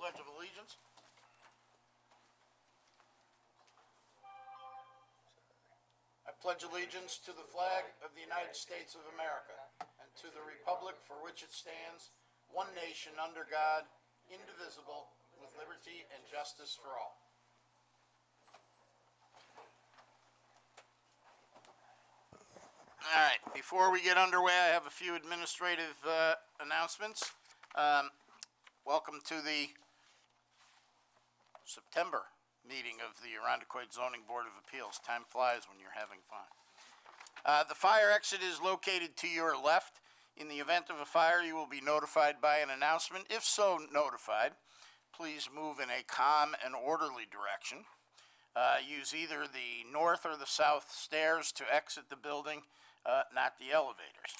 Pledge of Allegiance. I pledge allegiance to the flag of the United States of America and to the republic for which it stands, one nation under God, indivisible, with liberty and justice for all. All right, before we get underway, I have a few administrative uh, announcements. Um, Welcome to the September meeting of the Irondequoit Zoning Board of Appeals. Time flies when you're having fun. Uh, The fire exit is located to your left. In the event of a fire, you will be notified by an announcement. If so notified, please move in a calm and orderly direction. Uh, Use either the north or the south stairs to exit the building, uh, not the elevators.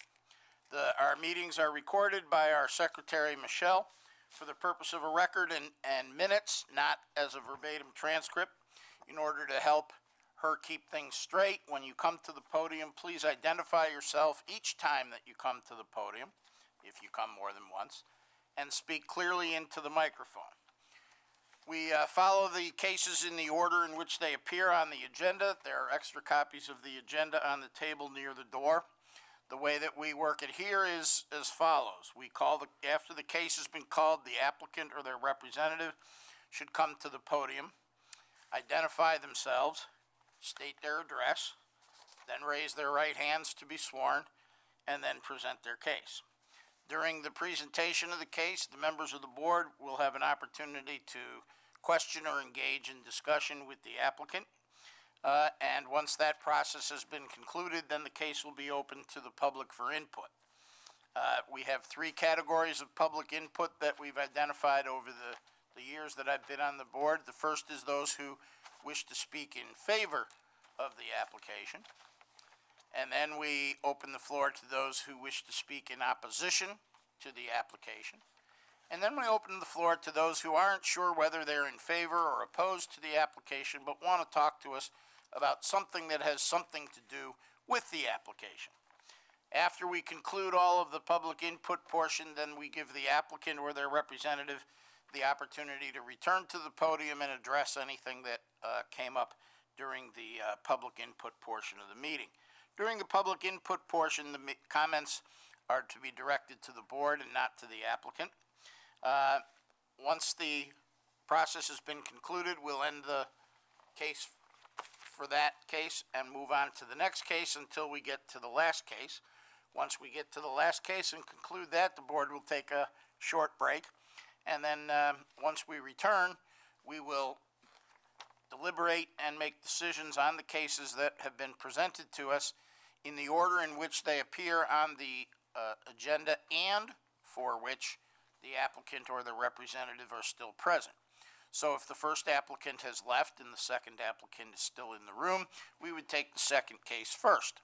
The, our meetings are recorded by our secretary, Michelle, for the purpose of a record and, and minutes, not as a verbatim transcript. In order to help her keep things straight, when you come to the podium, please identify yourself each time that you come to the podium, if you come more than once, and speak clearly into the microphone. We uh, follow the cases in the order in which they appear on the agenda. There are extra copies of the agenda on the table near the door. The way that we work it here is as follows. We call the, after the case has been called, the applicant or their representative should come to the podium, identify themselves, state their address, then raise their right hands to be sworn, and then present their case. During the presentation of the case, the members of the board will have an opportunity to question or engage in discussion with the applicant. Uh, and once that process has been concluded, then the case will be open to the public for input. Uh, we have three categories of public input that we've identified over the, the years that I've been on the board. The first is those who wish to speak in favor of the application. And then we open the floor to those who wish to speak in opposition to the application. And then we open the floor to those who aren't sure whether they're in favor or opposed to the application, but want to talk to us about something that has something to do with the application. After we conclude all of the public input portion, then we give the applicant or their representative the opportunity to return to the podium and address anything that uh, came up during the uh, public input portion of the meeting. During the public input portion, the comments are to be directed to the board and not to the applicant. Uh, Once the process has been concluded, we'll end the case for that case and move on to the next case until we get to the last case. Once we get to the last case and conclude that, the board will take a short break. And then, um, once we return, we will deliberate and make decisions on the cases that have been presented to us in the order in which they appear on the uh, agenda and for which the applicant or the representative are still present. So if the first applicant has left and the second applicant is still in the room, we would take the second case first.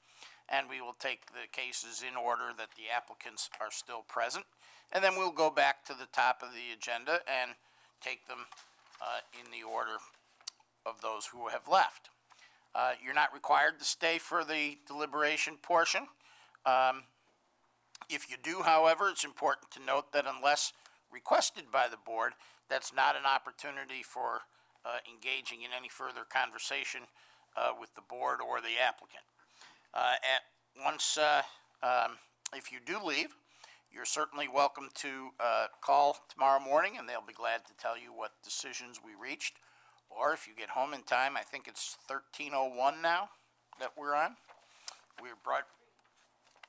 And we will take the cases in order that the applicants are still present. And then we'll go back to the top of the agenda and take them uh, in the order of those who have left. Uh, You're not required to stay for the deliberation portion. Um, If you do, however, it's important to note that unless requested by the board, that's not an opportunity for uh, engaging in any further conversation uh, with the board or the applicant. Uh, At, once, uh, um, if you do leave, you're certainly welcome to uh, call tomorrow morning, and they'll be glad to tell you what decisions we reached. Or if you get home in time, I think it's 1301 now that we're on. We're brought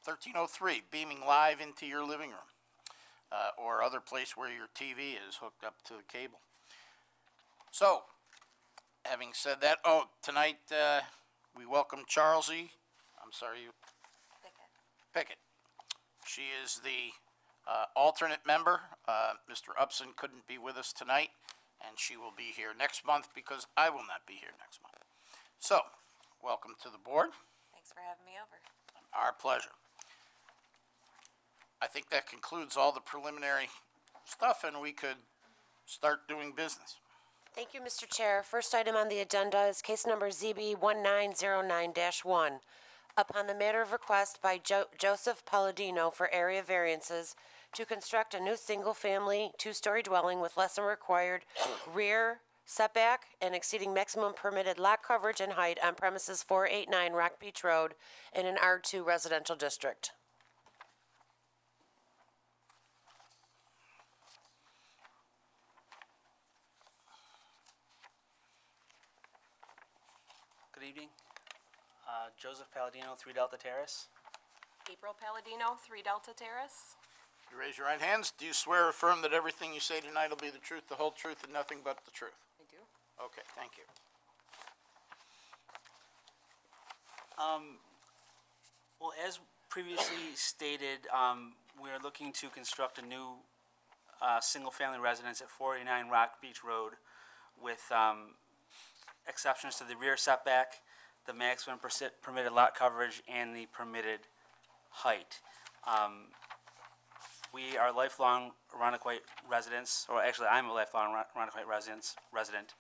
1303, beaming live into your living room uh, or other place where your TV is hooked up to the cable. So, having said that, oh, tonight uh, we welcome Charlesie. I'm sorry, you Pickett. She is the uh, alternate member. Uh, Mr. Upson couldn't be with us tonight, and she will be here next month because I will not be here next month. So, welcome to the board. Thanks for having me over. Our pleasure. I think that concludes all the preliminary stuff, and we could start doing business. Thank you, Mr. Chair. First item on the agenda is case number ZB 1909-1. Upon the matter of request by Jo- Joseph Palladino for area variances to construct a new single-family, two-story dwelling with less than required rear setback and exceeding maximum permitted lot coverage and height on premises four eight nine Rock Beach Road in an R two residential district. Evening. Uh, Joseph Palladino, 3 Delta Terrace. April Palladino, 3 Delta Terrace. You raise your right hands. Do you swear or affirm that everything you say tonight will be the truth, the whole truth, and nothing but the truth? I do. Okay, thank you. Well, as previously stated, um, we are looking to construct a new uh, single-family residence at 489 Rock Beach Road with um, exceptions to the rear setback, the maximum permitted lot coverage, and the permitted height. Um, We are lifelong Irondequoit residents, or actually, I'm a lifelong residents, resident.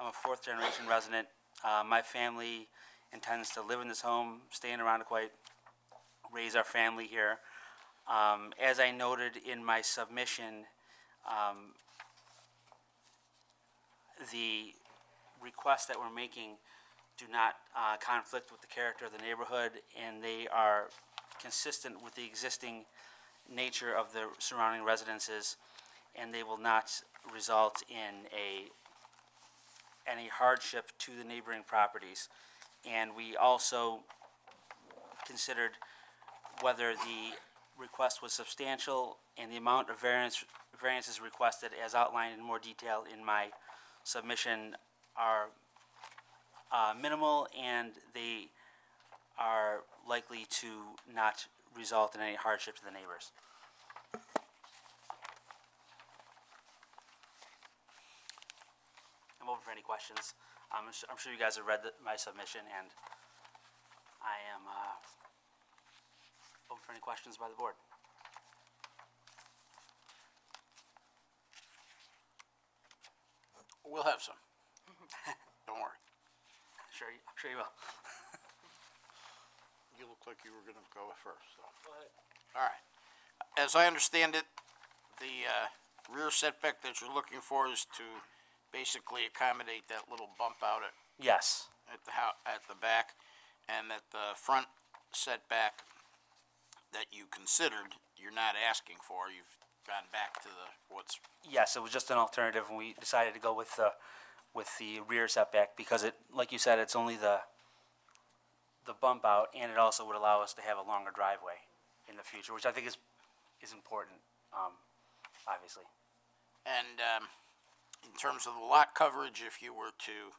I'm a fourth-generation resident. Uh, My family intends to live in this home, stay in Irondequoit, raise our family here. Um, As I noted in my submission, um, the requests that we're making do not uh, conflict with the character of the neighborhood, and they are consistent with the existing nature of the surrounding residences, and they will not result in a, any hardship to the neighboring properties. And we also considered whether the request was substantial and the amount of variance, variances requested as outlined in more detail in my submission are uh, minimal and they are likely to not result in any hardship to the neighbors. I'm open for any questions. I'm, I'm sure you guys have read the, my submission and I am, uh, open for any questions by the board. We'll have some. Don't worry. Sure, you- I'm sure you will. You look like you were gonna go first, so. Go ahead. All right. As I understand it, the, uh, rear setback that you're looking for is to basically accommodate that little bump out at, Yes, at the hou- at the back, and that the front setback that you considered, you're not asking for, you've gone back to the, what's, yes, it was just an alternative and we decided to go with the, with the rear setback because it, like you said, it's only the, the bump out and it also would allow us to have a longer driveway in the future, which I think is, is important, um, obviously. and, um, in terms of the lot coverage, if you were to,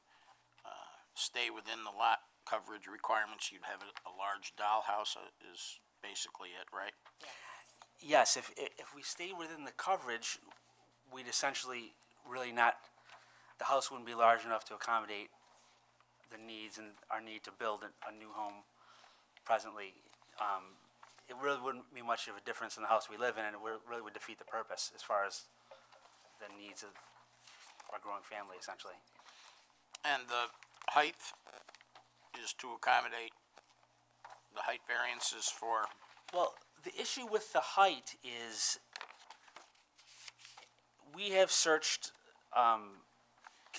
uh, stay within the lot coverage requirements, you'd have a, a large dollhouse, uh, is basically it, right? Yes, if, if we stay within the coverage, we'd essentially really not, the house wouldn't be large enough to accommodate the needs and our need to build a, a new home presently. Um, it really wouldn't be much of a difference in the house we live in, and it really would defeat the purpose as far as the needs of our growing family, essentially. And the height is to accommodate the height variances for, Well, the issue with the height is we have searched um,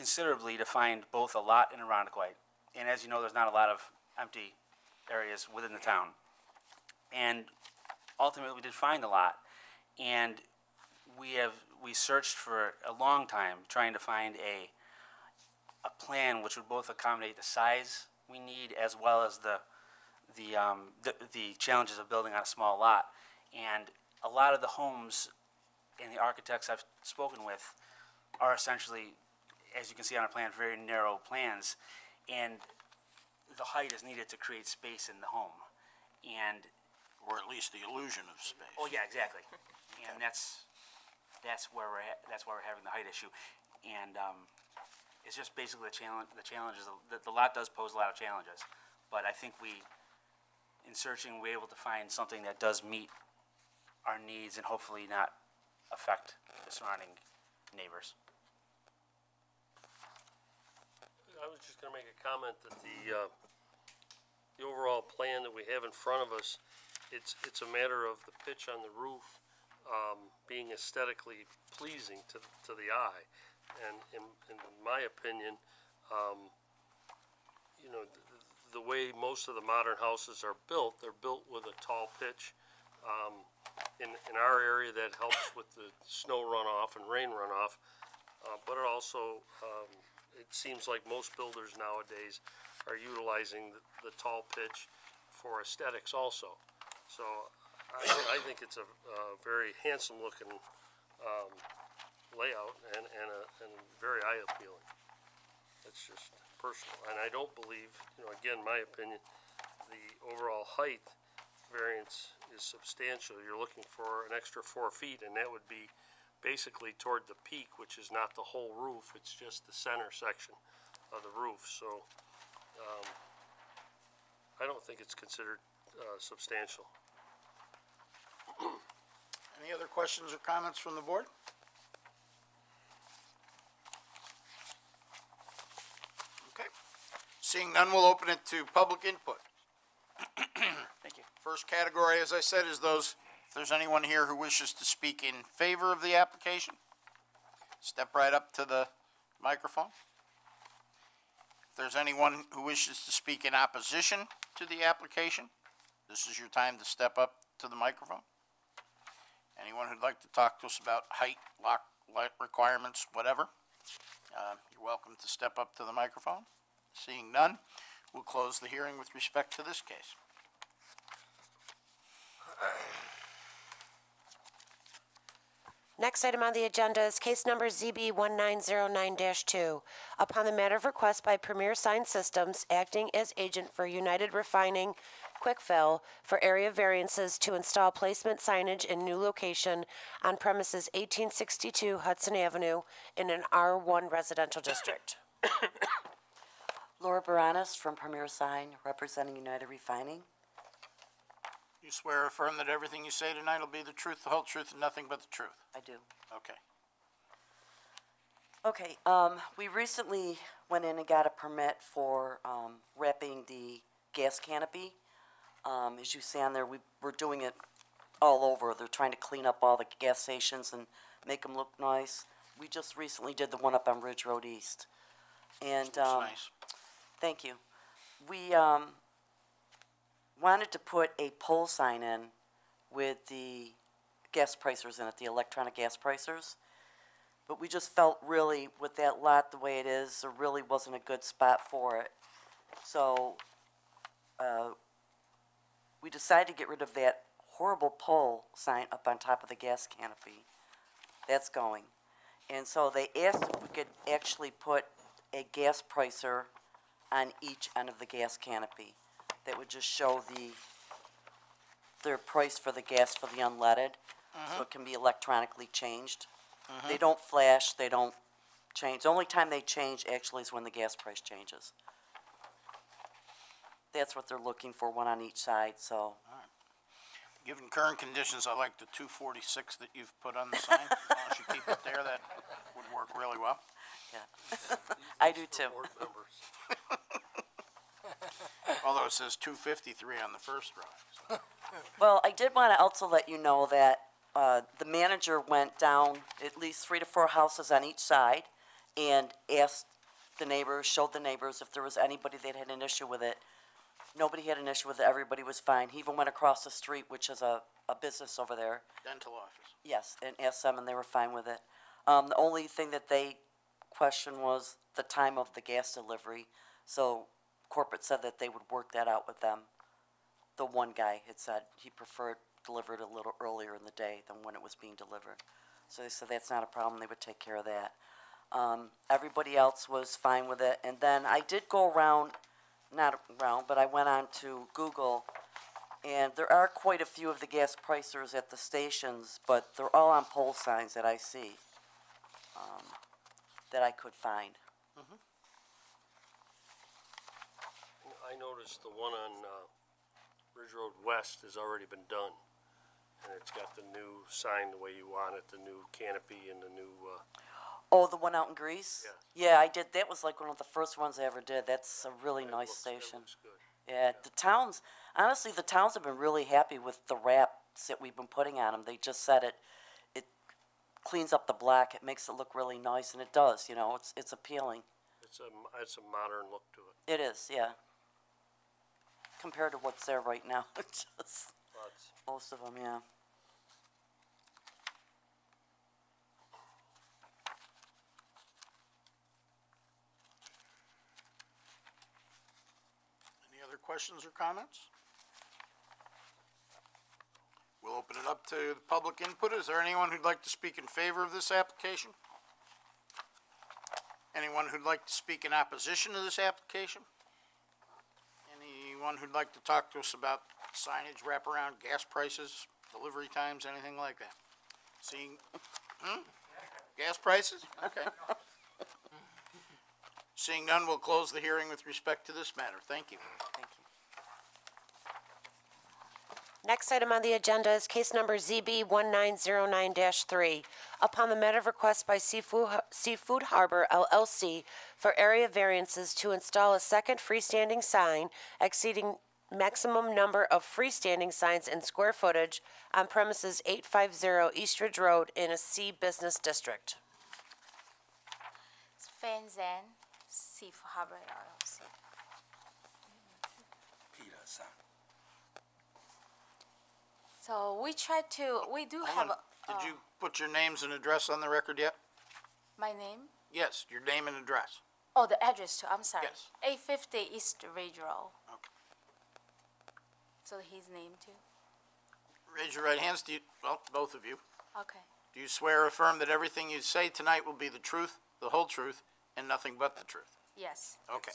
considerably to find both a lot in Irondequoit, and as you know, there's not a lot of empty areas within the town. And ultimately, we did find a lot, and we have we searched for a long time trying to find a a plan which would both accommodate the size we need as well as the the, um, the, the challenges of building on a small lot. And a lot of the homes and the architects I've spoken with are essentially, as you can see on our plan, very narrow plans. And the height is needed to create space in the home. And, or at least the illusion of space. oh yeah, exactly. And that's, that's where we're, ha- that's why we're having the height issue. And, um, it's just basically the challenge, the challenges, the, the lot does pose a lot of challenges. But I think we, in searching, we're able to find something that does meet our needs and hopefully not affect the surrounding neighbors. I was just gonna make a comment that the, uh, the overall plan that we have in front of us, it's, it's a matter of the pitch on the roof. um, being aesthetically pleasing to, to the eye. And in, in my opinion, um, you know, the, the way most of the modern houses are built, they're built with a tall pitch. Um, in, in our area, that helps with the snow runoff and rain runoff. Uh, but it also, um, it seems like most builders nowadays are utilizing the, the tall pitch for aesthetics also. So I, I think it's a, a very handsome looking, um, layout and, and a, and very eye appealing. It's just personal, and I don't believe, you know, again, my opinion, the overall height variance is substantial. You're looking for an extra four feet, and that would be basically toward the peak, which is not the whole roof, it's just the center section of the roof, so, um, I don't think it's considered, uh, substantial. Any other questions or comments from the board? Okay. Seeing none, we'll open it to public input. Thank you. First category, as I said, is those, if there's anyone here who wishes to speak in favor of the application, step right up to the microphone. If there's anyone who wishes to speak in opposition to the application, this is your time to step up to the microphone. Anyone who'd like to talk to us about height, lock, light requirements, whatever, uh, you're welcome to step up to the microphone. Seeing none, we'll close the hearing with respect to this case. Next item on the agenda is case number ZB 1909-2. Upon the matter of request by Premier Sign Systems, acting as agent for United Refining Quickfill for area variances to install placement signage in new location on premises 1862 Hudson Avenue in an R1 residential district. Laura Baranis from Premier Sign, representing United Refining. You swear or affirm that everything you say tonight will be the truth, the whole truth, and nothing but the truth? I do. Okay. Okay, um, we recently went in and got a permit for, um, wrapping the gas canopy. Um, as you see on there, we, we're doing it all over. They're trying to clean up all the gas stations and make them look nice. We just recently did the one up on Ridge Road East. And, um, nice. Thank you. We, um, wanted to put a pole sign in with the gas pricers in it, the electronic gas pricers. But we just felt really, with that lot the way it is, there really wasn't a good spot for it. So, uh, we decided to get rid of that horrible pole sign up on top of the gas canopy. That's going. And so they asked if we could actually put a gas pricer on each end of the gas canopy. That would just show the, their price for the gas for the unleaded, so mm-hmm. it can be electronically changed. Mm-hmm. They don't flash, they don't change. The only time they change actually is when the gas price changes. That's what they're looking for, one on each side, so. Given current conditions, I like the two forty-six that you've put on the sign. As long as you keep it there, that would work really well. I do too. Although it says two fifty-three on the first drawing. Well, I did want to also let you know that uh, the manager went down at least three to four houses on each side and asked the neighbors, showed the neighbors if there was anybody that had an issue with it. Nobody had an issue with it, everybody was fine. He even went across the street, which is a, a business over there, Dental office. yes, and asked them and they were fine with it. Um, the only thing that they questioned was the time of the gas delivery. So corporate said that they would work that out with them the one guy had said he preferred delivered a little earlier in the day than when it was being delivered. So they said that's not a problem, they would take care of that. Um, everybody else was fine with it, and then I did go around, not around, but I went on to Google, and there are quite a few of the gas pricers at the stations, but they're all on pole signs that I see, um, that I could find. I noticed the one on, uh, Ridge Road West has already been done. And it's got the new sign the way you want it, the new canopy and the new, uh, Oh, the one out in Greece? Yeah. Yeah, I did, that was like one of the first ones I ever did, that's a really it nice looks- it station. looks good. Yeah, the towns, honestly, the towns have been really happy with the wraps that we've been putting on them. They just said it, it cleans up the black, it makes it look really nice, and it does, you know, it's, it's appealing. It's a, it's a modern look to it. It is, yeah. Compared to what's there right now, it's just, Lots. most of them, yeah. Any other questions or comments? We'll open it up to the public input. Is there anyone who'd like to speak in favor of this application? Anyone who'd like to speak in opposition to this application? Anyone who'd like to talk to us about signage, wraparound, gas prices, delivery times, anything like that? Seeing, hmm? Gas prices? Okay. Seeing none, we'll close the hearing with respect to this matter. Thank you. Thank you. Next item on the agenda is case number ZB 1909-3. Upon the matter of request by Seafood Seafood Harbor LLC for area variances to install a second freestanding sign exceeding maximum number of freestanding signs in square footage on premises 850 Eastridge Road in a C business district. Fan Zan, Seafood Harbor LLC. So we try to, we do have Hold a, on. Did uh, you put your names and address on the record yet? my name, Yes, your name and address. oh, the address too, I'm sorry. Yes. Eight fifty East Ridge Road, Okay. so his name too, Raise your right hands. Do you, well, both of you. okay. Do you swear or affirm that everything you say tonight will be the truth, the whole truth, and nothing but the truth? Yes, Okay.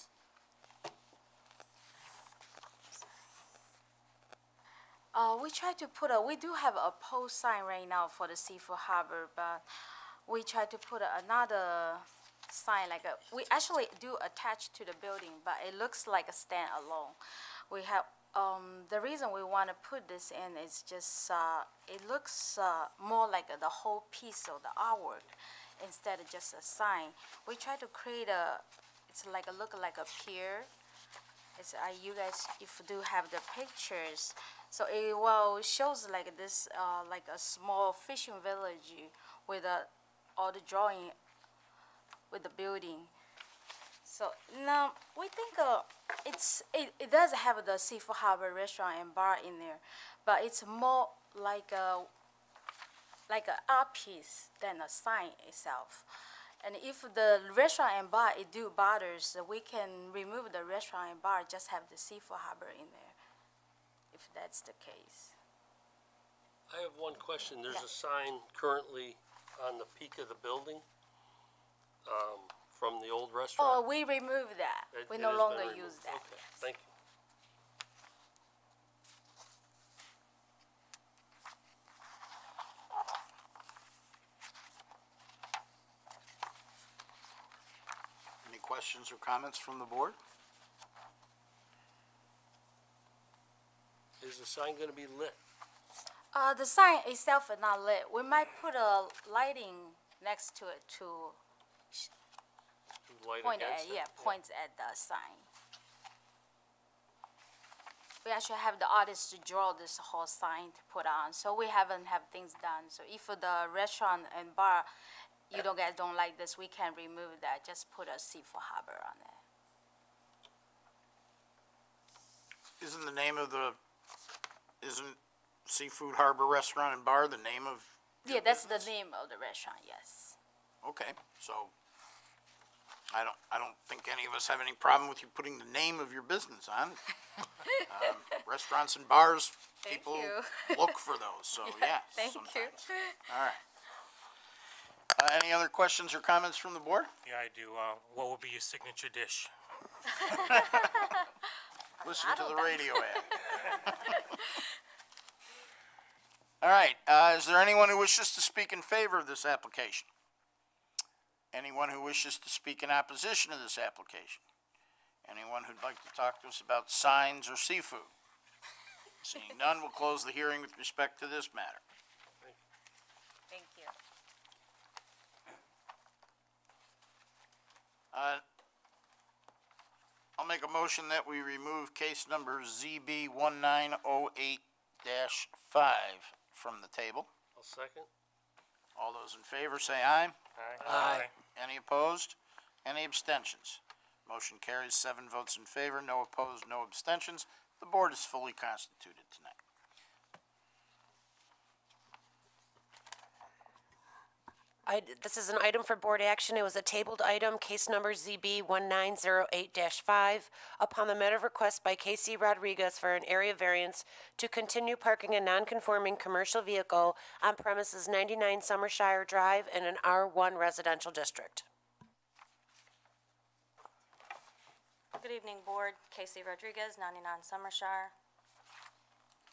Uh, we try to put a, we do have a post sign right now for the Seafood Harbor, but we try to put another sign like a, we actually do attach to the building, but it looks like a standalone. We have, um, the reason we want to put this in is just, uh, it looks, uh, more like the whole piece of the artwork instead of just a sign. We try to create a, it's like a, look like a pier. It's, uh, you guys, if you do have the pictures, so it well shows like this, uh, like a small fishing village with uh, all the drawing with the building. So now we think uh, it's it, it does have the seafood harbor restaurant and bar in there, but it's more like a like a art piece than a sign itself. And if the restaurant and bar it do bothers, we can remove the restaurant and bar, just have the seafood harbor in there, that's the case. I have one question. There's Yeah. a sign currently on the peak of the building, um, from the old restaurant. Oh, we removed that. It- We it no has longer been use that. Okay, thank you. Any questions or comments from the board? Is the sign gonna be lit? Uh, the sign itself is not lit. We might put a lighting next to it to Light point against at, it? yeah, points at the sign. We actually have the artist to draw this whole sign to put on, so we haven't have things done. So if the restaurant and bar, you don't guys don't like this, we can remove that, just put a seafood harbor on it. Isn't the name of the, isn't Seafood Harbor Restaurant and Bar the name of? your Yeah, that's the business? name of the restaurant, yes. Okay, so I don't, I don't think any of us have any problem with you putting the name of your business on. Um, Restaurants and bars, Thank people you. look for those, so yes, Thank you. sometimes. All right. Uh, any other questions or comments from the board? Yeah, I do. Uh, what would be your signature dish? Listen to the radio ad. All right, uh, is there anyone who wishes to speak in favor of this application? Anyone who wishes to speak in opposition to this application? Anyone who'd like to talk to us about signs or seafood? Seeing none, we'll close the hearing with respect to this matter. Thank you. Uh, I'll make a motion that we remove case number ZB one nine oh eight five from the table. I'll second. All those in favor say aye. Aye. Any opposed? Any abstentions? Motion carries seven votes in favor, no opposed, no abstentions. The board is fully constituted tonight. I, this is an item for board action. It was a tabled item, case number ZB 1908-5, Upon the matter of request by Casey Rodriguez for an area variance to continue parking a non-conforming commercial vehicle on premises ninety-nine Summershire Drive in an R one residential district. Good evening, Board. Casey Rodriguez, 99 Summershire.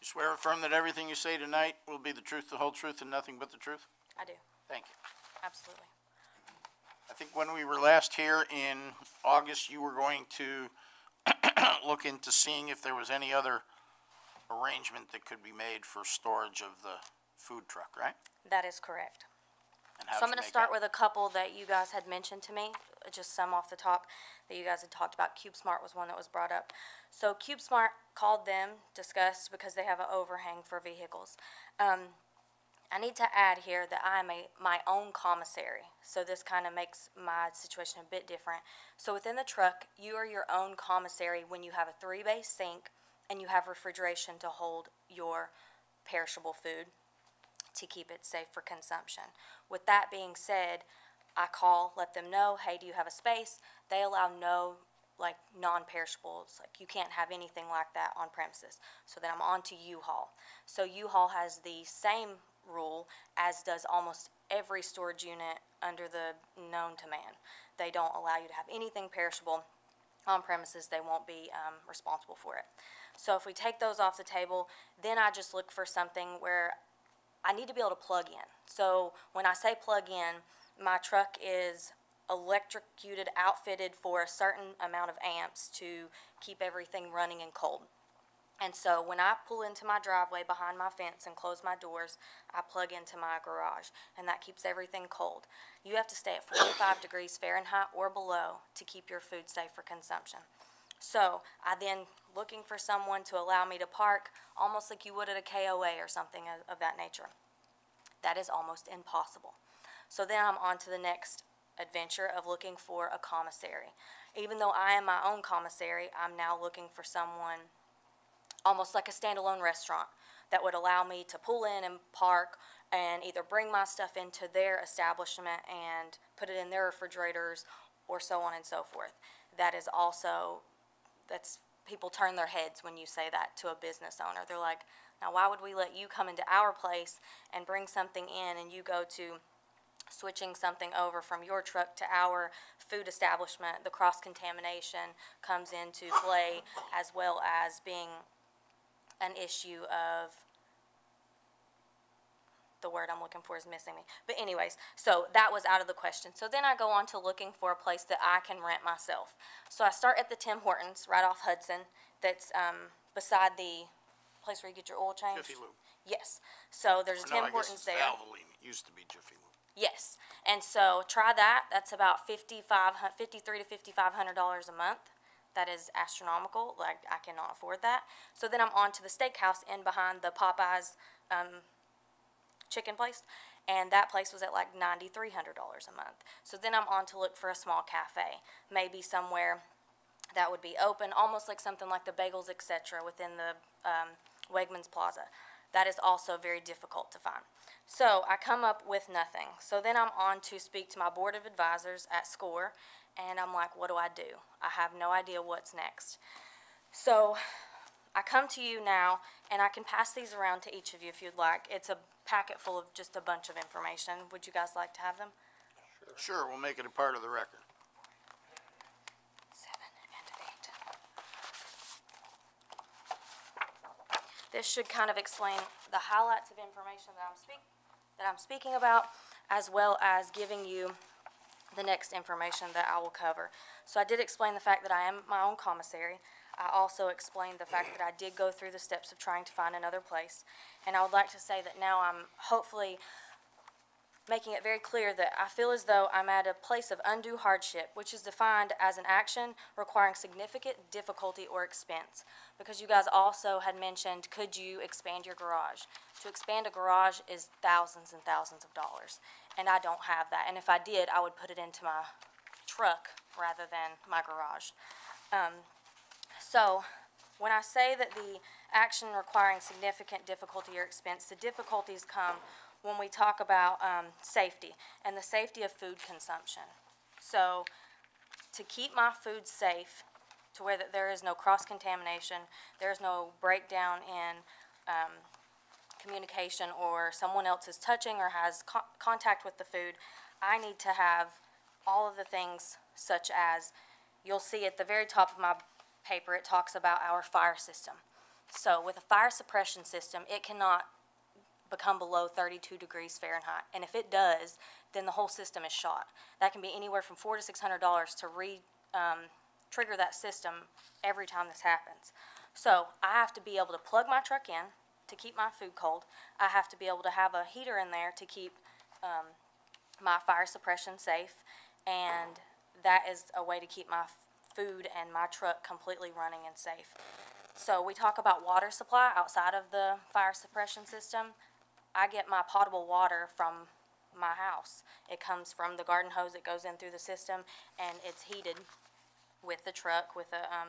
You swear or affirm that everything you say tonight will be the truth, the whole truth, and nothing but the truth? I do, Thank you. Absolutely. I think when we were last here in August, you were going to look into seeing if there was any other arrangement that could be made for storage of the food truck, right? That is correct. And So I'm you going to make start with a couple that you guys had mentioned to me, just some off the top that you guys had talked about. CubeSmart was one that was brought up. So CubeSmart called them, discussed, because they have an overhang for vehicles. Um, I need to add here that I am a, my own commissary, so this kind of makes my situation a bit different. So within the truck, you are your own commissary when you have a three-bay sink and you have refrigeration to hold your perishable food to keep it safe for consumption. With that being said, I call, let them know, hey, do you have a space? They allow no, like, non-perishables, like, you can't have anything like that on premises. So then I'm on to U-Haul. So U-Haul has the same rule as does almost every storage unit under the known to man. They don't allow you to have anything perishable on premises, they won't be, um, responsible for it. So if we take those off the table, then I just look for something where I need to be able to plug in. So when I say plug in, my truck is electrocuted, outfitted for a certain amount of amps to keep everything running and cold. And so when I pull into my driveway behind my fence and close my doors, I plug into my garage, and that keeps everything cold. You have to stay at 45 degrees Fahrenheit or below to keep your food safe for consumption. So I then looking for someone to allow me to park, almost like you would at a KOA or something of, of that nature. That is almost impossible. So then I'm on to the next adventure of looking for a commissary. Even though I am my own commissary, I'm now looking for someone almost like a standalone restaurant that would allow me to pull in and park and either bring my stuff into their establishment and put it in their refrigerators or so on and so forth. That is also, that's, people turn their heads when you say that to a business owner. They're like, now why would we let you come into our place and bring something in and you go to switching something over from your truck to our food establishment, the cross contamination comes into play as well as being an issue of the word I'm looking for is missing me. But anyways, so that was out of the question. So then I go on to looking for a place that I can rent myself. So I start at the Tim Hortons right off Hudson that's um, beside the place where you get your oil changed. Jiffy Lube. Yes. So there's a Tim I guess Hortons it's there. Valvoline. It used to be Jiffy Lube. Yes, and so try that. That's about fifty-five, hun- fifty-three to fifty-five hundred dollars a month. That is astronomical. Like I cannot afford that. So then I'm on to the steakhouse in behind the Popeyes um, chicken place, and that place was at like ninety-three hundred dollars a month. So then I'm on to look for a small cafe, maybe somewhere that would be open, almost like something like the Bagels, etc., within the um, Wegmans Plaza. That is also very difficult to find. So I come up with nothing. So then I'm on to speak to my board of advisors at SCORE, and I'm like, what do I do? I have no idea what's next. So I come to you now, and I can pass these around to each of you if you'd like. It's a packet full of just a bunch of information. Would you guys like to have them? Sure, we'll make it a part of the record. seven, and eight. This should kind of explain the highlights of information that I'm speak, that I'm speaking about, as well as giving you the next information that I will cover. So I did explain the fact that I am my own commissary. I also explained the fact that I did go through the steps of trying to find another place. And I would like to say that now I'm hopefully making it very clear that I feel as though I'm at a place of undue hardship, which is defined as an action requiring significant difficulty or expense. Because you guys also had mentioned, could you expand your garage? To expand a garage is thousands and thousands of dollars, and I don't have that. And if I did, I would put it into my truck rather than my garage. Um, so, when I say that the action requiring significant difficulty or expense, the difficulties come when we talk about um, safety and the safety of food consumption. So, to keep my food safe, to where that there is no cross contamination, there is no breakdown in um, communication, or someone else is touching or has co- contact with the food, I need to have all of the things such as you'll see at the very top of my paper, it talks about our fire system. So with a fire suppression system, it cannot become below 32 degrees Fahrenheit. And if it does, then the whole system is shot. That can be anywhere from four to six hundred dollars to re, um, trigger that system every time this happens. So I have to be able to plug my truck in to keep my food cold. I have to be able to have a heater in there to keep um, my fire suppression safe, and that is a way to keep my food and my truck completely running and safe. So we talk about water supply outside of the fire suppression system. I get my potable water from my house. It comes from the garden hose that goes in through the system, and it's heated with the truck with a um,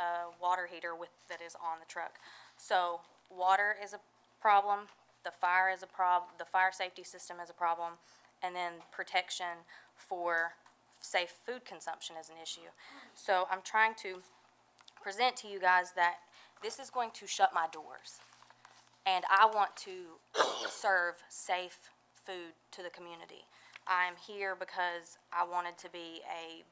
a water heater with that is on the truck. So water is a problem. The fire is a prob. The fire safety system is a problem, and then protection for safe food consumption is an issue. So I'm trying to present to you guys that this is going to shut my doors. And I want to serve safe food to the community. I'm here because I wanted to be a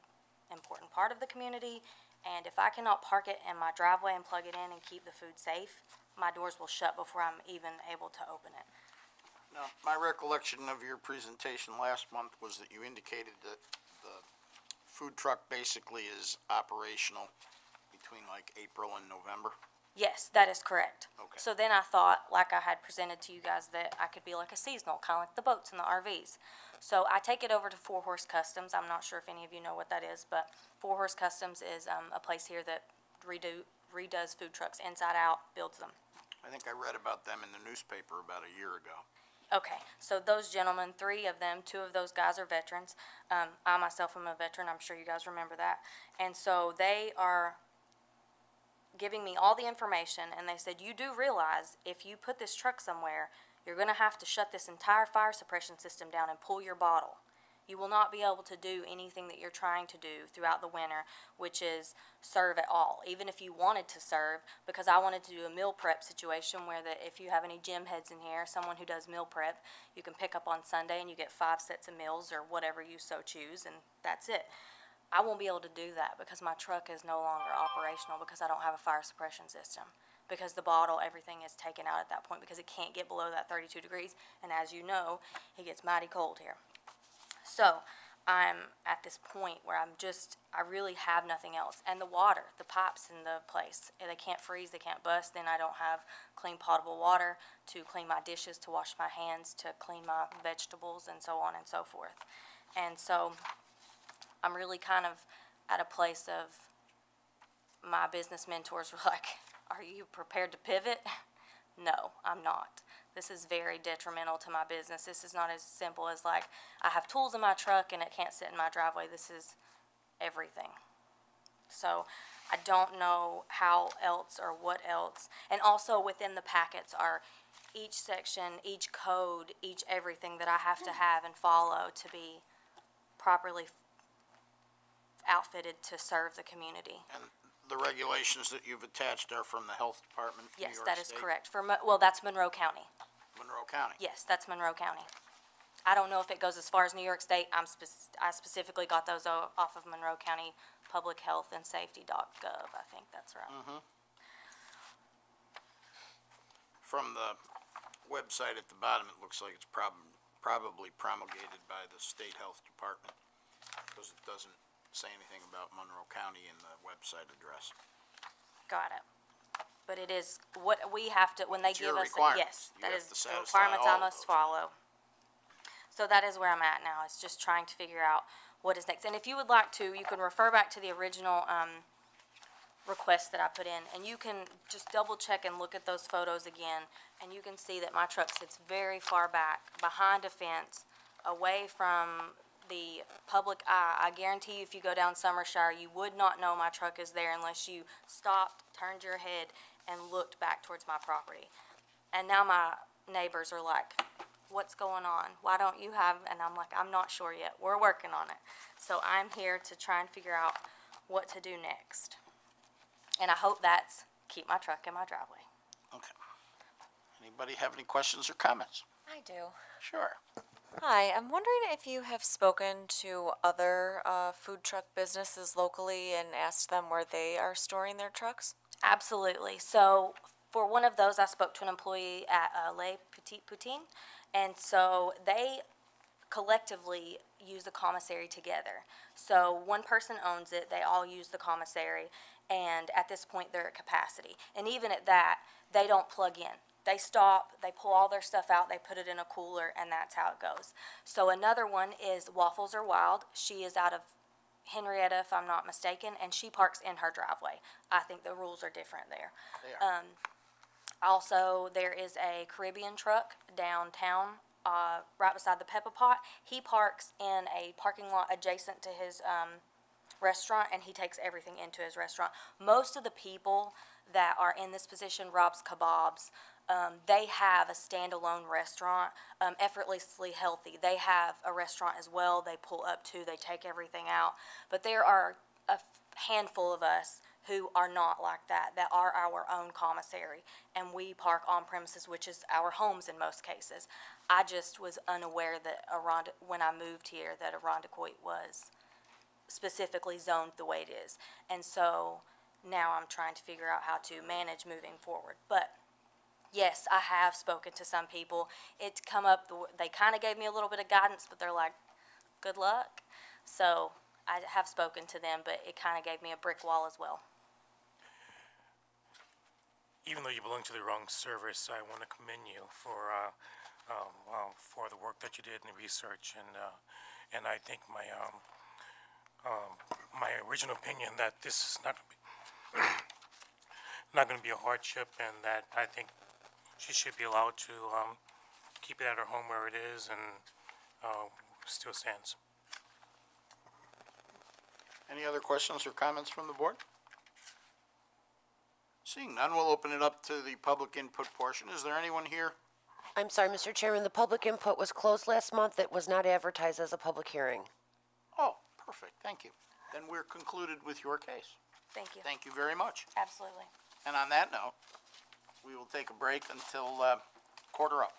important part of the community. And if I cannot park it in my driveway and plug it in and keep the food safe, my doors will shut before I'm even able to open it. Now, my recollection of your presentation last month was that you indicated that the food truck basically is operational between like April and November. Yes, that is correct. Okay. So then I thought, like I had presented to you guys, that I could be like a seasonal, kind of like the boats and the RVs. So I take it over to Four Horse Customs. I'm not sure if any of you know what that is, but Four Horse Customs is um, a place here that redo redoes food trucks inside out, builds them. I think I read about them in the newspaper about a year ago. Okay, so those gentlemen, three of them, two of those guys are veterans. Um, I myself am a veteran. I'm sure you guys remember that. And so they are giving me all the information, and they said, You do realize if you put this truck somewhere, you're going to have to shut this entire fire suppression system down and pull your bottle. You will not be able to do anything that you're trying to do throughout the winter, which is serve at all, even if you wanted to serve, because I wanted to do a meal prep situation where that if you have any gym heads in here, someone who does meal prep, you can pick up on Sunday and you get five sets of meals or whatever you so choose, and that's it. I won't be able to do that because my truck is no longer operational because I don't have a fire suppression system. Because the bottle, everything is taken out at that point because it can't get below that 32 degrees. And as you know, it gets mighty cold here. So I'm at this point where I'm just, I really have nothing else. And the water, the pipes in the place, eh, they can't freeze, they can't bust. Then I don't have clean potable water to clean my dishes, to wash my hands, to clean my vegetables, and so on and so forth. And so I'm really kind of at a place of my business mentors were like, Are you prepared to pivot? No, I'm not. This is very detrimental to my business. This is not as simple as like, I have tools in my truck and it can't sit in my driveway. This is everything. So I don't know how else or what else. And also within the packets are each section, each code, each everything that I have to hmm. have and follow to be properly outfitted to serve the community. And the regulations that you've attached are from the health department, New Yes, York that is State, correct. For, Mo- well, that's Monroe County. Monroe County. Yes, that's Monroe County. I don't know if it goes as far as New York State. I'm spec- I specifically got those o- off of Monroe County Public Health and Safety.gov. I think that's right. Mm-hmm. From the website at the bottom, it looks like it's prob- probably promulgated by the state health department, because it doesn't say anything about Monroe County in the website address. Got it. But it is what we have to, when they It's give your us, yes, You that have is to the satisfy requirements I all of must those. follow. So that is where I'm at now, is just trying to figure out what is next. And if you would like to, you can refer back to the original, um, request that I put in, and you can just double check and look at those photos again, and you can see that my truck sits very far back, behind a fence, away from the public eye. I guarantee you, if you go down Summershire, you would not know my truck is there unless you stopped, turned your head, and looked back towards my property. And now my neighbors are like, what's going on? Why don't you have, and I'm like, I'm not sure yet. We're working on it. So I'm here to try and figure out what to do next. And I hope that's keep my truck in my driveway. Okay. Anybody have any questions or comments? I do. Sure. Hi, I'm wondering if you have spoken to other uh, food truck businesses locally and asked them where they are storing their trucks? Absolutely. So for one of those, I spoke to an employee at uh, Le Petit Poutine, and so they collectively use the commissary together. So one person owns it, they all use the commissary, and at this point, they're at capacity. And even at that, they don't plug in. They stop, they pull all their stuff out, they put it in a cooler, and that's how it goes. So another one is Waffles Are Wild. She is out of Henrietta, if I'm not mistaken, and she parks in her driveway. I think the rules are different there. They are. Also, there is a Caribbean truck downtown, uh, right beside the Peppa Pot. He parks in a parking lot adjacent to his, um, restaurant and he takes everything into his restaurant. Most of the people that are in this position, Rob's Kabobs, um, they have a standalone restaurant, um, effortlessly healthy. They have a restaurant as well. They pull up to, they take everything out. But there are a handful of us who are not like that, that are our own commissary. And we park on premises, which is our homes in most cases. I just was unaware that when I moved here, that Irondequoit was specifically zoned the way it is. And so now I'm trying to figure out how to manage moving forward. But yes, I have spoken to some people. It's come up, they kind of gave me a little bit of guidance, but they're like, good luck. So I have spoken to them, but it kind of gave me a brick wall as well. Even though you belong to the wrong service, I want to commend you for, uh, um, for the work that you did in the research and, uh, and I think my, um, um, my original opinion that this is not not gonna be a hardship and that I think she should be allowed to, um, keep it at her home where it is and, uh, still stands. Any other questions or comments from the board? Seeing none, we'll open it up to the public input portion. Is there anyone here? I'm sorry, Mr. Chairman, the public input was closed last month. It was not advertised as a public hearing. Oh, perfect, thank you. Then we're concluded with your case. Thank you. Thank you very much. Absolutely. And on that note, we will take a break until, uh, quarter up.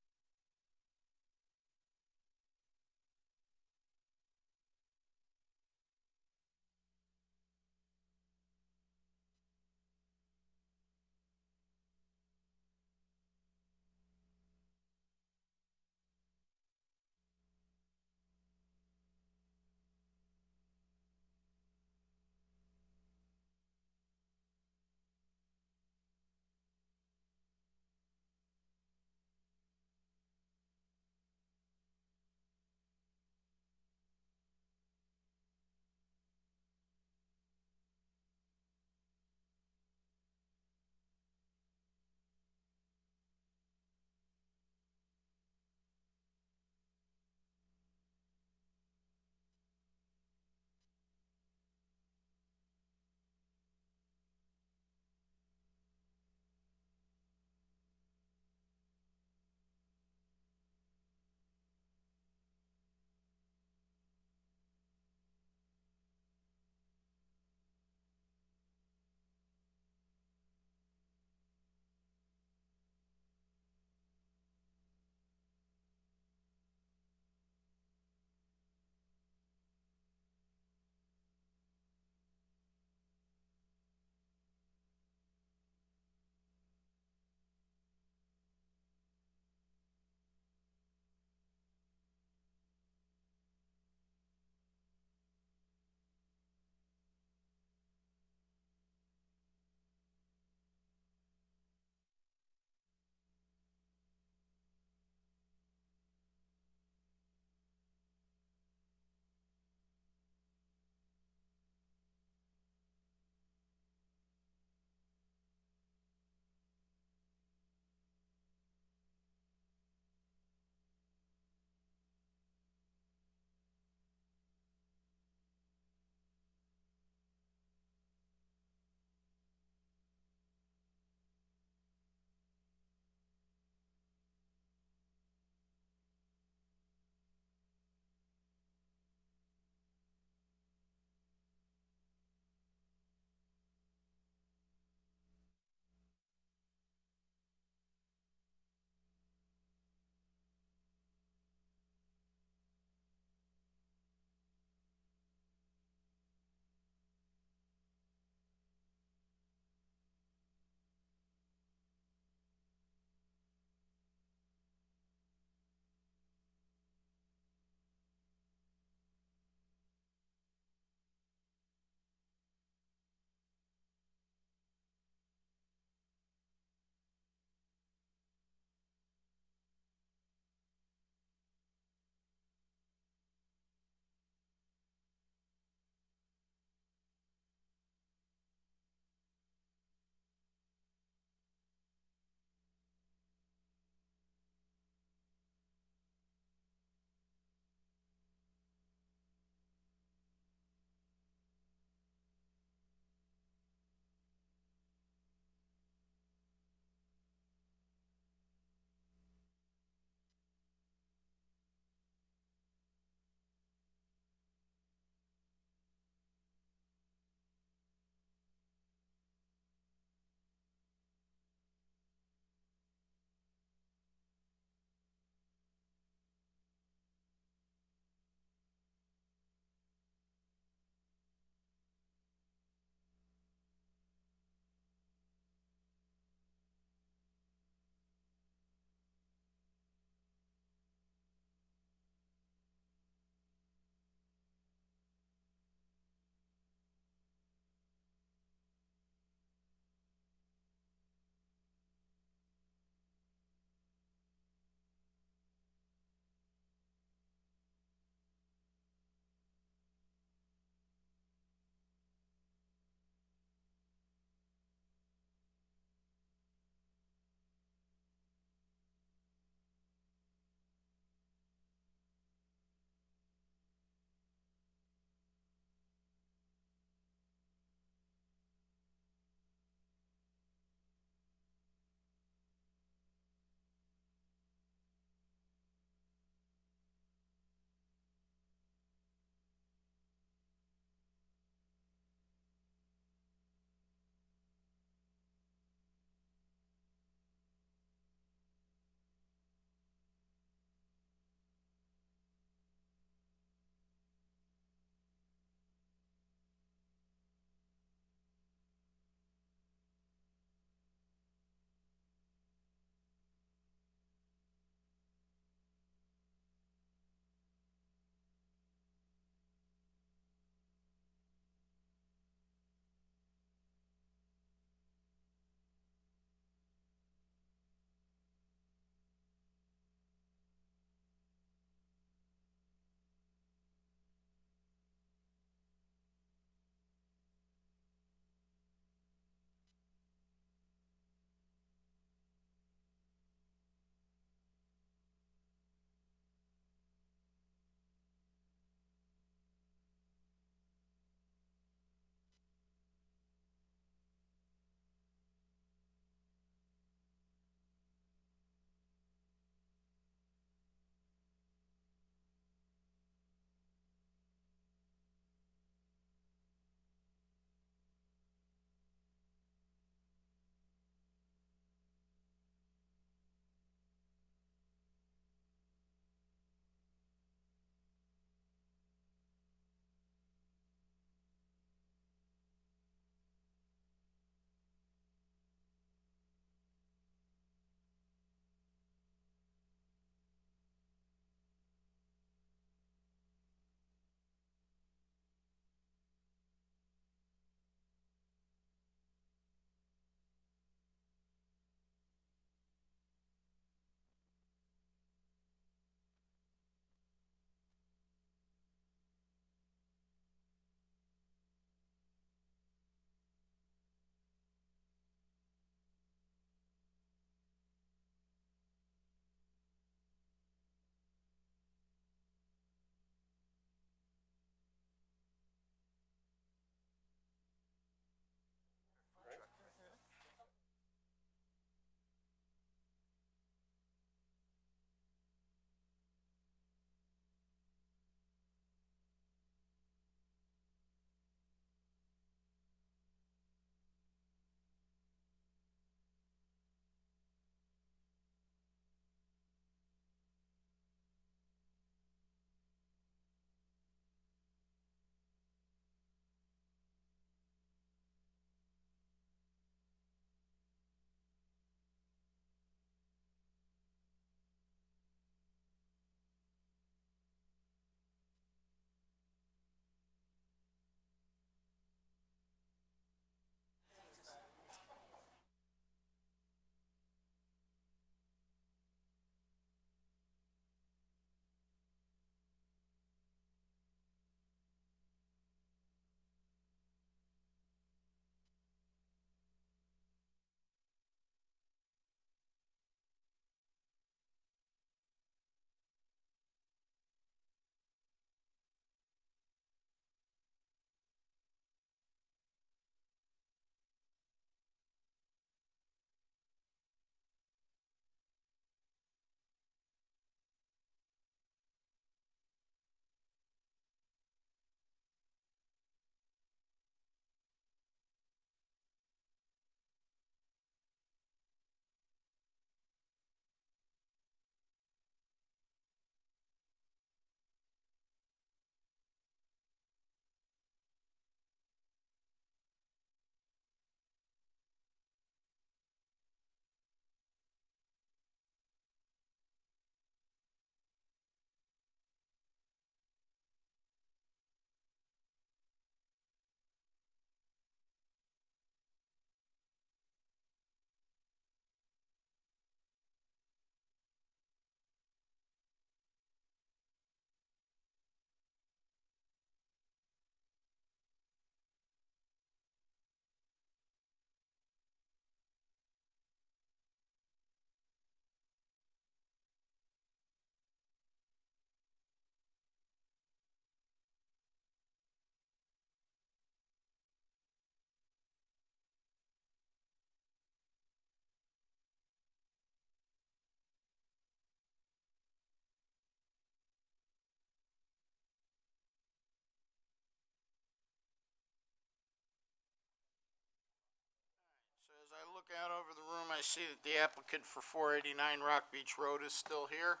Look out over the room, I see that the applicant for four eighty-nine Rock Beach Road is still here.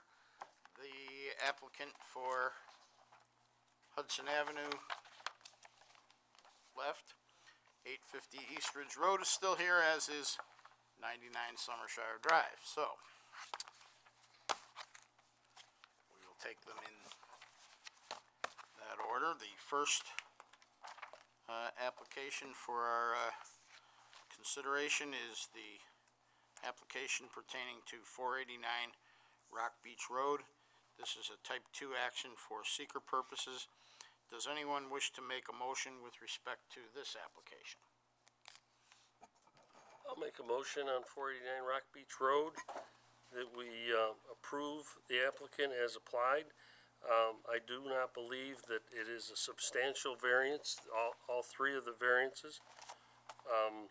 The applicant for Hudson Avenue left. Eight fifty East Ridge Road is still here, as is ninety-nine Summershire Drive, so. We will take them in that order. The first, uh, application for our, uh, consideration is the application pertaining to four eighty-nine Rock Beach Road. This is a type two action for SEQR purposes. Does anyone wish to make a motion with respect to this application? I'll make a motion on four eighty-nine Rock Beach Road that we, uh, approve the applicant as applied. Um, I do not believe that it is a substantial variance, all, all three of the variances. Um,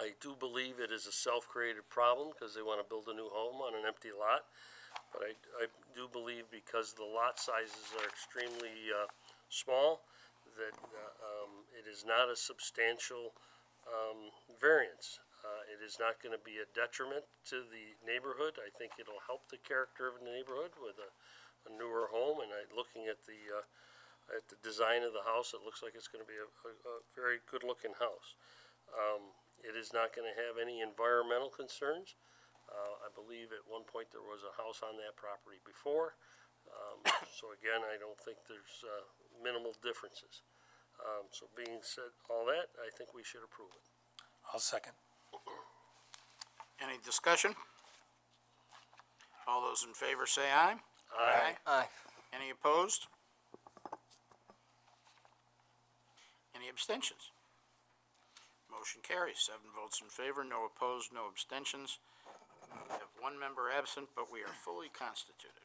I do believe it is a self-created problem, because they wanna build a new home on an empty lot. But I, I do believe because the lot sizes are extremely, uh, small, that, uh, um, it is not a substantial, um, variance. Uh, it is not gonna be a detriment to the neighborhood. I think it'll help the character of the neighborhood with a, a newer home, and I, looking at the, uh, at the design of the house, it looks like it's gonna be a, a, a very good-looking house. Um, it is not gonna have any environmental concerns. Uh, I believe at one point there was a house on that property before. Um, so again, I don't think there's, uh, minimal differences. Um, so being said, all that, I think we should approve it. I'll second. Any discussion? All those in favor say aye. Aye. Aye. Any opposed? Any abstentions? Motion carries, seven votes in favor, no opposed, no abstentions. We have one member absent, but we are fully constituted.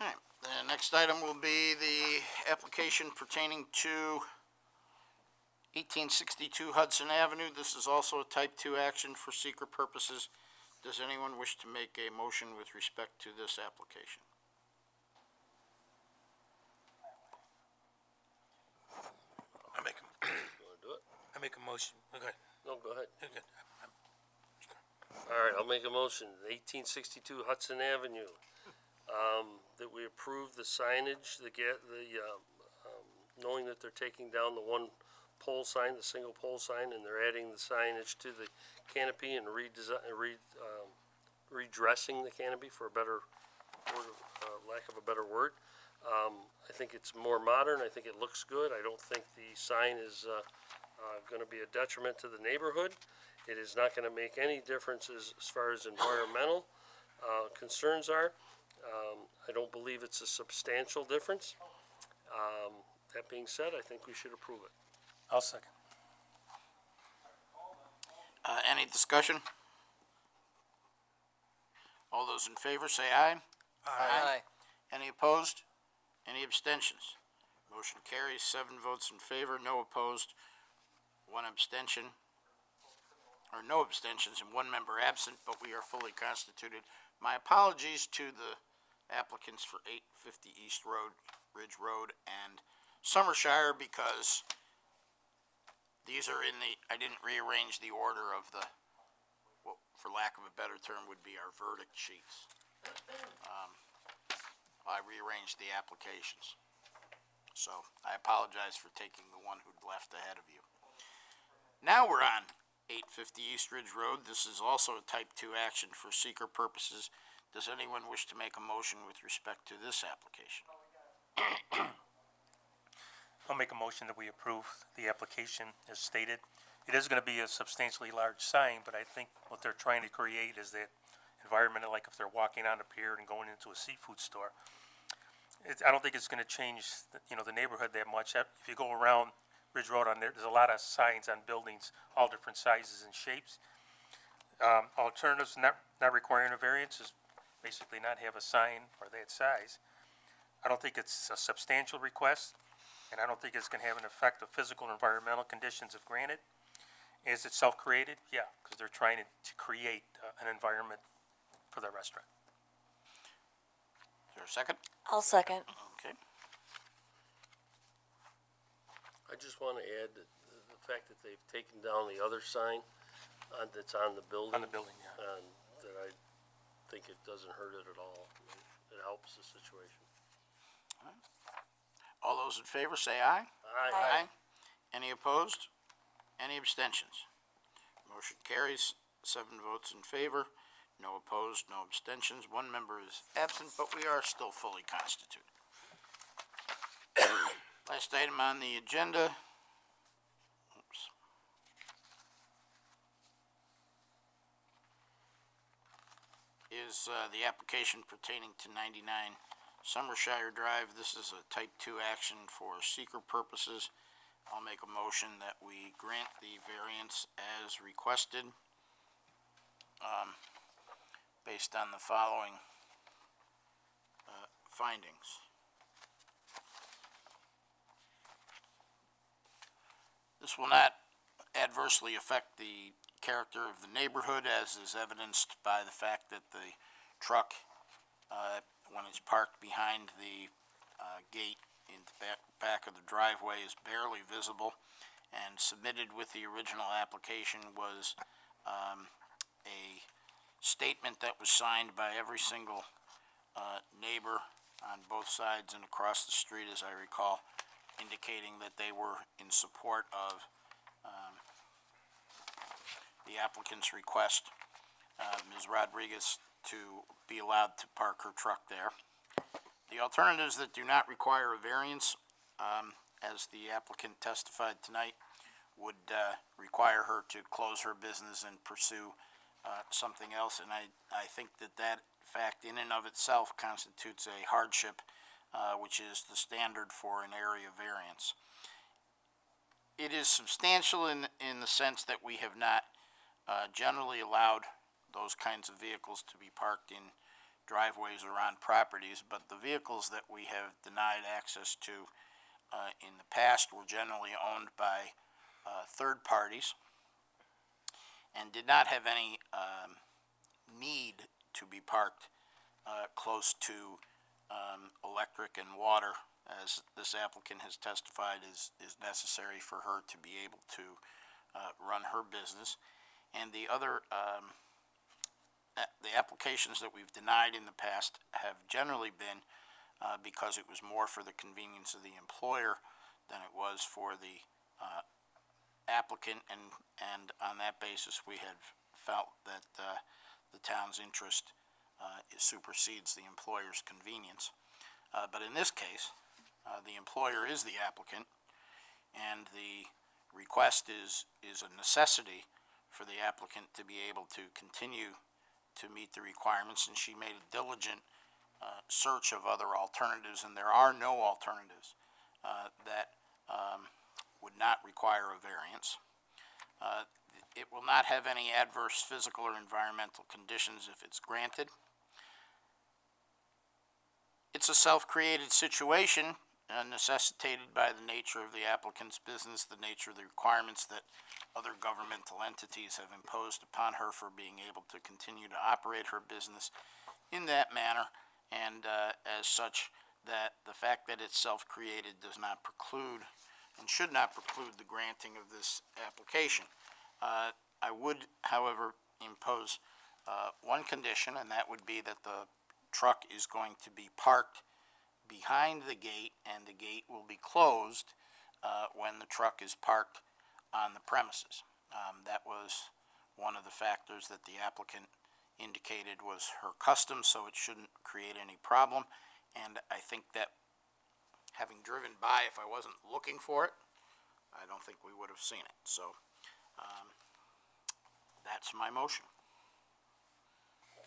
Alright, the next item will be the application pertaining to eighteen sixty-two Hudson Avenue. This is also a type two action for SEQR purposes. Does anyone wish to make a motion with respect to this application? I make, a- You wanna do it? I make a motion, okay, No, go ahead. All right, I'll make a motion, eighteen sixty-two Hudson Avenue, um, that we approve the signage, the get, the, um, um, knowing that they're taking down the one pole sign, the single pole sign, and they're adding the signage to the canopy and redesign, re, um, redressing the canopy for a better word, uh, lack of a better word. Um, I think it's more modern, I think it looks good, I don't think the sign is, uh, uh, gonna be a detriment to the neighborhood. It is not gonna make any differences as far as environmental, uh, concerns are. Um, I don't believe it's a substantial difference. Um, that being said, I think we should approve it. I'll second. Uh, any discussion? All those in favor say aye. Aye. Any opposed? Any abstentions? Motion carries, seven votes in favor, no opposed, one abstention. Or no abstentions and one member absent, but we are fully constituted. My apologies to the applicants for eight fifty East Road, Ridge Road and Summershire because these are in the, I didn't rearrange the order of the, what, for lack of a better term, would be our verdict sheets. Um, I rearranged the applications. So I apologize for taking the one who'd left ahead of you. Now we're on eight fifty East Ridge Road. This is also a type two action for SEQR purposes. Does anyone wish to make a motion with respect to this application? I'll make a motion that we approve the application as stated. It is gonna be a substantially large sign, but I think what they're trying to create is that environment, like if they're walking on a pier and going into a seafood store. It's, I don't think it's gonna change, the- you know, the neighborhood that much. If you go around Ridge Road on there, there's a lot of signs on buildings, all different sizes and shapes. Um, alternatives not, not requiring a variance is basically not have a sign or that size. I don't think it's a substantial request, and I don't think it's gonna have an effect of physical and environmental conditions if granted. Is it self-created? Yeah, because they're trying to, to create uh, an environment for their restaurant. Is there a second? I'll second. Okay. I just wanna add that the, the fact that they've taken down the other sign on, that's on the building. On the building, yeah. And that I think it doesn't hurt it at all. It helps the situation. All those in favor say aye. Aye. Any opposed? Any abstentions? Motion carries, seven votes in favor, no opposed, no abstentions. One member is absent, but we are still fully constituted. Last item on the agenda. Oops. Is, uh, the application pertaining to ninety-nine Summershire Drive. This is a type two action for SEQR purposes. I'll make a motion that we grant the variance as requested. Um, based on the following, uh, findings. This will not adversely affect the character of the neighborhood as is evidenced by the fact that the truck, uh, when it's parked behind the, uh, gate in the back, back of the driveway is barely visible. And submitted with the original application was, um, a statement that was signed by every single, uh, neighbor on both sides and across the street, as I recall, indicating that they were in support of, um, the applicant's request, uh, Ms. Rodriguez to be allowed to park her truck there. The alternatives that do not require a variance, um, as the applicant testified tonight, would, uh, require her to close her business and pursue, uh, something else, and I, I think that that fact in and of itself constitutes a hardship, uh, which is the standard for an area variance. It is substantial in, in the sense that we have not, uh, generally allowed those kinds of vehicles to be parked in driveways or on properties, but the vehicles that we have denied access to, uh, in the past were generally owned by, uh, third parties and did not have any, um, need to be parked, uh, close to, um, electric and water, as this applicant has testified is, is necessary for her to be able to, uh, run her business. And the other, um, the applications that we've denied in the past have generally been, uh, because it was more for the convenience of the employer than it was for the, uh, applicant, and, and on that basis, we had felt that, uh, the town's interest, uh, supersedes the employer's convenience. Uh, but in this case, uh, the employer is the applicant, and the request is, is a necessity for the applicant to be able to continue to meet the requirements, and she made a diligent, uh, search of other alternatives, and there are no alternatives, uh, that, um, would not require a variance. Uh, it will not have any adverse physical or environmental conditions if it's granted. It's a self-created situation, uh, necessitated by the nature of the applicant's business, the nature of the requirements that other governmental entities have imposed upon her for being able to continue to operate her business in that manner, and, uh, as such, that the fact that it's self-created does not preclude and should not preclude the granting of this application. Uh, I would, however, impose, uh, one condition, and that would be that the truck is going to be parked behind the gate, and the gate will be closed, uh, when the truck is parked on the premises. Um, that was one of the factors that the applicant indicated was her custom, so it shouldn't create any problem. And I think that having driven by, if I wasn't looking for it, I don't think we would have seen it. So, um, that's my motion.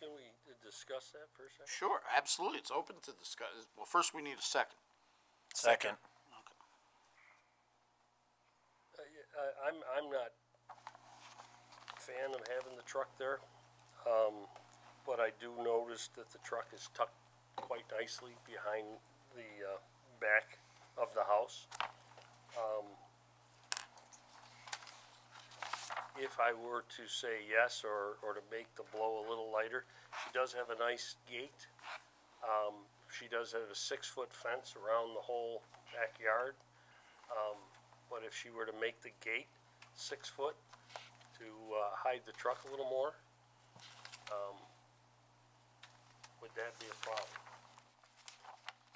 Can we discuss that for a second? Sure, absolutely. It's open to discuss. Well, first we need a second. Second. Uh, yeah, I, I'm, I'm not a fan of having the truck there. Um, but I do notice that the truck is tucked quite nicely behind the, uh, back of the house. Um, if I were to say yes or, or to make the blow a little lighter, she does have a nice gate. Um, she does have a six-foot fence around the whole backyard. Um, but if she were to make the gate six foot to, uh, hide the truck a little more, um, would that be a problem?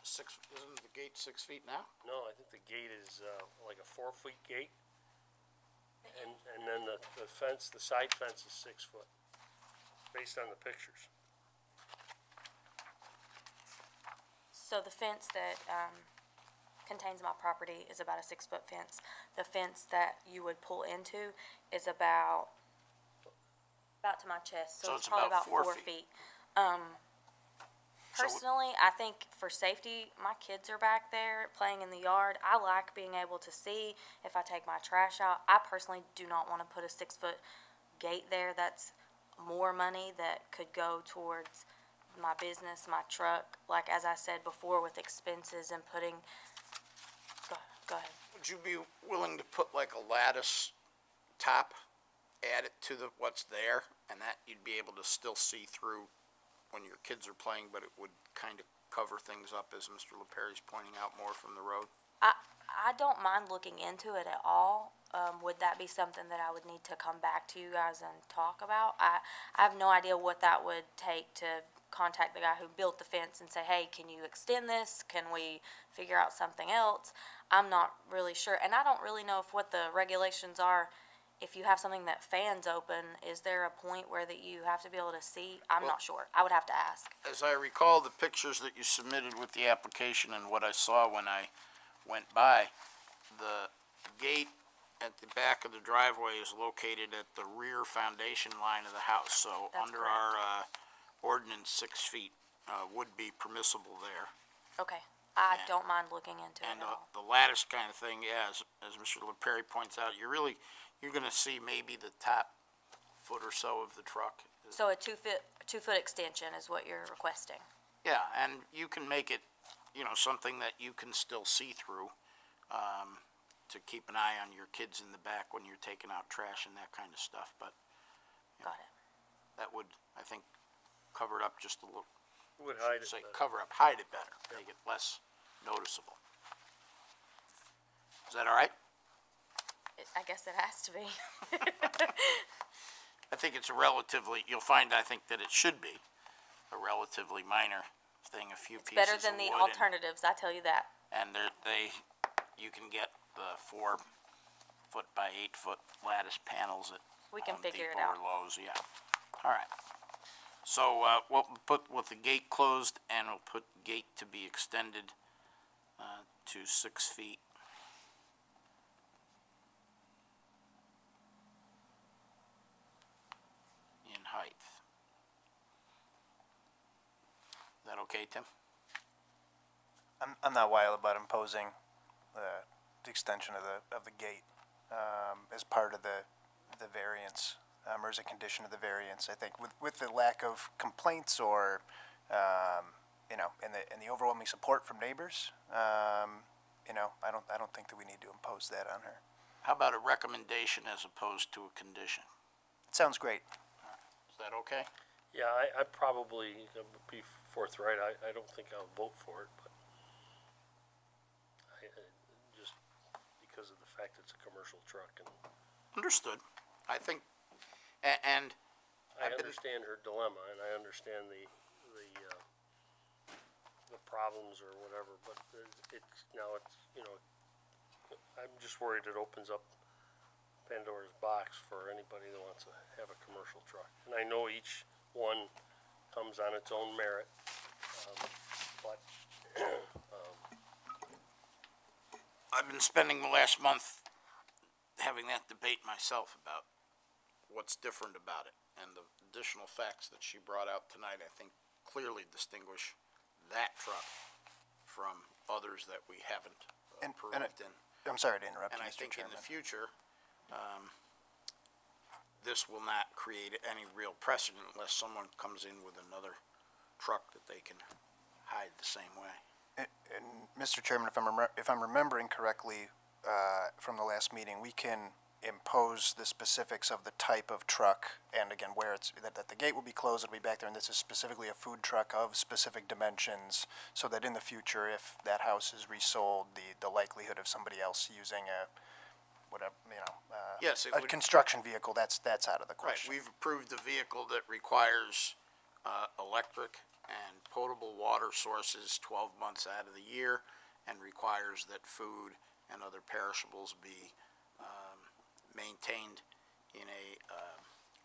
Six, isn't the gate six feet now? No, I think the gate is, uh, like a four foot gate. And, and then the, the fence, the side fence is six foot, based on the pictures. So the fence that, um, contains my property is about a six-foot fence. The fence that you would pull into is about, about to my chest, So so it's it's probably about about four four feet. feet. Um, So- personally, I think for safety, my kids are back there playing in the yard. I like being able to see if I take my trash out. I personally do not wanna put a six-foot gate there. That's more money that could go towards my business, my truck, like as I said before, with expenses and putting, go, go ahead. Would you be willing to put like a lattice top, add it to the, what's there, and that you'd be able to still see through when your kids are playing, but it would kind of cover things up, as Mr. LaPerry's pointing out, more from the road? I, I don't mind looking into it at all. Um, would that be something that I would need to come back to you guys and talk about? I, I have no idea what that would take to contact the guy who built the fence and say, hey, can you extend this? Can we figure out something else? I'm not really sure, and I don't really know if what the regulations are. If you have something that fans open, is there a point where that you have to be able to see? I'm not sure. I would have to ask. As I recall, the pictures that you submitted with the application and what I saw when I went by, the gate at the back of the driveway is located at the rear foundation line of the house, so That's under our, uh, ordinance, six feet, uh, would be permissible there. Okay, I don't mind looking into it And at the, all. the lattice kind of thing, yeah, as, as Mr. LaPerry points out, you're really, you're gonna see maybe the top foot or so of the truck. So a two foot, two foot extension is what you're requesting? Yeah, and you can make it, you know, something that you can still see through, um, to keep an eye on your kids in the back when you're taking out trash and that kind of stuff, but Got it. that would, I think, cover it up just a little, Would hide it say, better. cover up, hide it better, make it less noticeable. Is that all right? It- I guess it has to be. I think it's a relatively, you'll find, I think, that it should be a relatively minor thing, a few pieces Better of than the wood and- alternatives, I tell you that. And they're, they, you can get the four foot by eight foot lattice panels at We can Home figure it Depot out. or Lowe's, yeah. All right. So, uh, we'll put, with the gate closed and we'll put gate to be extended, uh, to six feet. In height. Is that okay, Tim? I'm, I'm not wild about imposing the, the extension of the, of the gate, um, as part of the, the variance, um, or as a condition of the variance. I think with, with the lack of complaints or, um, you know, and the, and the overwhelming support from neighbors, um, you know, I don't, I don't think that we need to impose that on her. How about a recommendation as opposed to a condition? It sounds great. Is that okay? Yeah, I, I probably, be forthright, I, I don't think I'll vote for it, but I, I, just because of the fact it's a commercial truck and Understood. I think, a- and I I've been- understand her dilemma and I understand the, the, uh, the problems or whatever, but it- it's, now it's, you know, I'm just worried it opens up Pandora's box for anybody that wants to have a commercial truck. And I know each one comes on its own merit, um, but I've been spending the last month having that debate myself about what's different about it. And the additional facts that she brought out tonight, I think clearly distinguish that truck from others that we haven't And- and approved in. I'm sorry to interrupt And you, I Mr. think in Chairman. the future, um, this will not create any real precedent unless someone comes in with another truck that they can hide the same way. And Mr. Chairman, if I'm, if I'm remembering correctly, uh, from the last meeting, we can impose the specifics of the type of truck and again, where it's, that, that the gate will be closed, it'll be back there, and this is specifically a food truck of specific dimensions, so that in the future, if that house is resold, the, the likelihood of somebody else using a, whatever, you know. Yes, it A would- construction vehicle, that's, that's out of the Right, question. we've approved a vehicle that requires, uh, electric and potable water sources twelve months out of the year and requires that food and other perishables be, um, maintained in a, uh,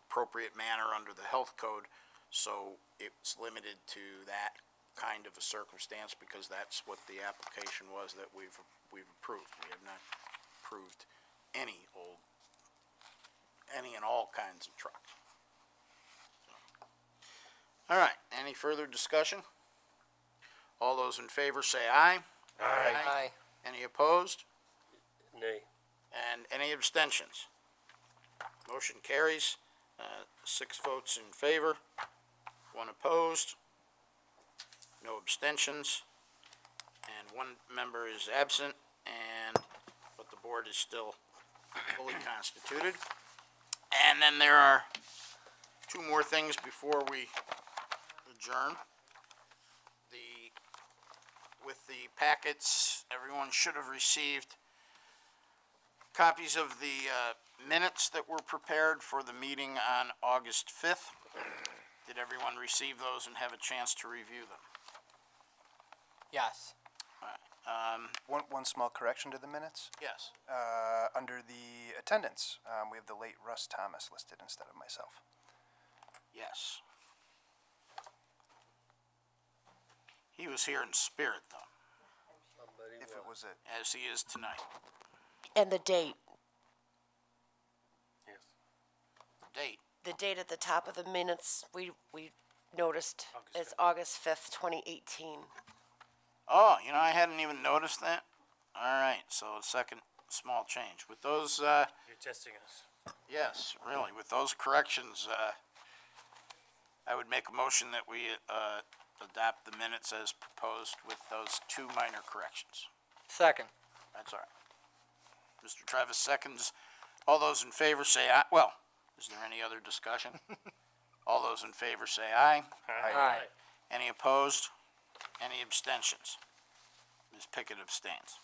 appropriate manner under the health code. So it's limited to that kind of a circumstance because that's what the application was that we've, we've approved. We have not approved any old any and all kinds of trucks. All right, any further discussion? All those in favor say aye. Aye. Any opposed? Nay. And any abstentions? Motion carries, uh, six votes in favor, one opposed, no abstentions, and one member is absent, and, but the board is still fully constituted. And then there are two more things before we adjourn. The, with the packets, everyone should have received copies of the, uh, minutes that were prepared for the meeting on August fifth. Did everyone receive those and have a chance to review them? Yes. Um, One, one small correction to the minutes. yes, Uh, under the attendance, um, we have the late Russ Thomas listed instead of myself. yes. He was here in spirit, though, I bet he If it was a, as he is tonight. And the date, Yes. Date, the date at the top of the minutes, we, we noticed is August fifth, twenty eighteen. Oh, you know, I hadn't even noticed that. All right, so second small change. With those, uh, You're testing us. yes, really, with those corrections, uh, I would make a motion that we, uh, adopt the minutes as proposed with those two minor corrections. Second. That's all right. Mr. Travis seconds. All those in favor say aye. Well, is there any other discussion? All those in favor say aye. Aye. Any opposed? Any abstentions? Ms. Pickett abstains,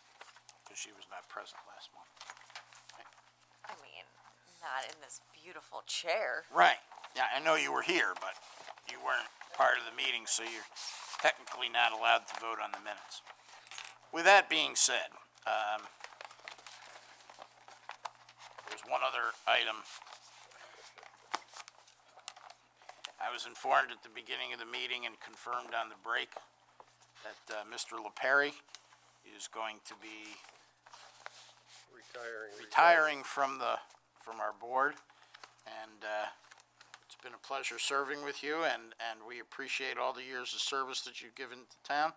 because she was not present last month. I mean, not in this beautiful chair. Right, yeah, I know you were here, but you weren't part of the meeting, so you're technically not allowed to vote on the minutes. With that being said, um, there's one other item. I was informed at the beginning of the meeting and confirmed on the break that, uh, Mr. LaPerry is going to be Retiring. retiring from the, from our board. And, uh, it's been a pleasure serving with you and, and we appreciate all the years of service that you've given to town.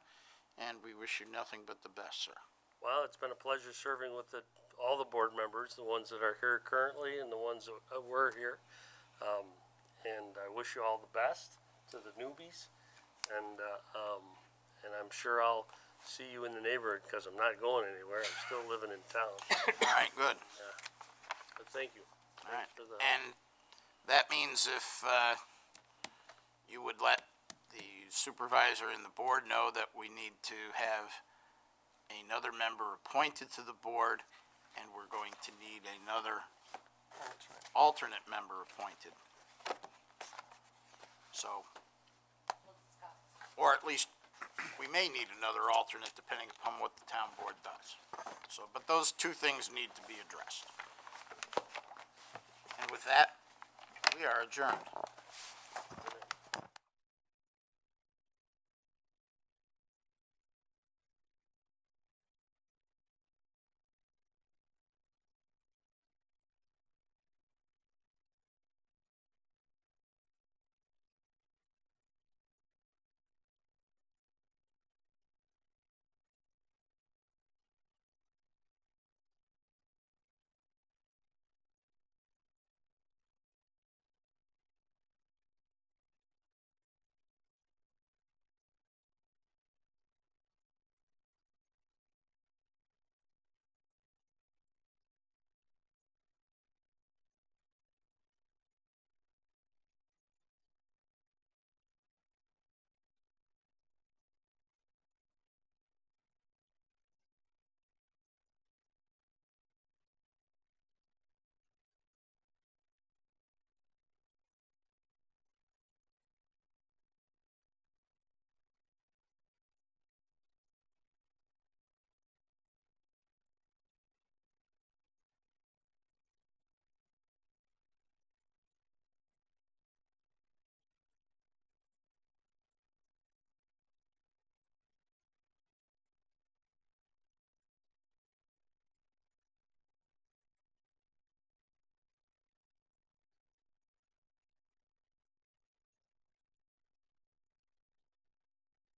And we wish you nothing but the best, sir. Well, it's been a pleasure serving with the, all the board members, the ones that are here currently and the ones that were here. Um, and I wish you all the best to the newbies. And, uh, um, and I'm sure I'll see you in the neighborhood because I'm not going anywhere. I'm still living in town. All right, good. But thank you. All right. Thanks for the- And that means if, uh, you would let the supervisor and the board know that we need to have another member appointed to the board, and we're going to need another alternate member appointed. So, or at least, we may need another alternate depending upon what the town board does. So, but those two things need to be addressed. And with that, we are adjourned.